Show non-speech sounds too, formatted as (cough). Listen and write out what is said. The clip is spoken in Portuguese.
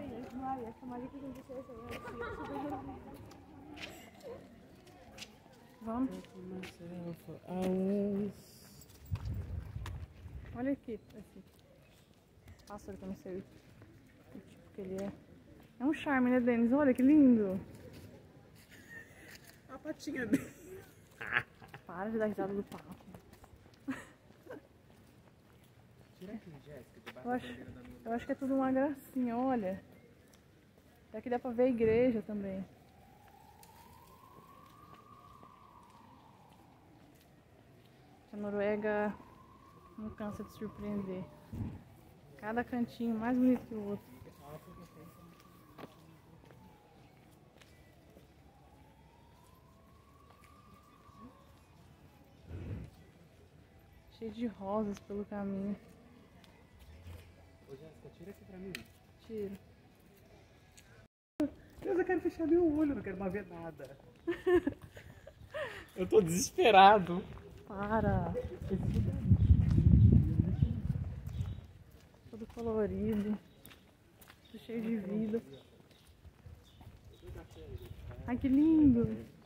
Maria, essa Maria que a gente fez Vamos? Olha aqui, esse pássaro que eu não sei o tipo que ele é. É um charme, né, Denis? Olha que lindo. A patinha dele. Para de dar risada do papo. Eu acho, eu acho que é tudo uma gracinha, olha. Daqui dá pra ver a igreja também. A Noruega não cansa de surpreender. Cada cantinho mais bonito que o outro. Cheio de rosas pelo caminho. Tira aqui pra mim. Tiro. Deus, eu quero fechar meu olho, não quero mais ver nada. (laughs) eu tô desesperado. Para! Todo colorido. Tudo cheio de vida. Ai, que lindo!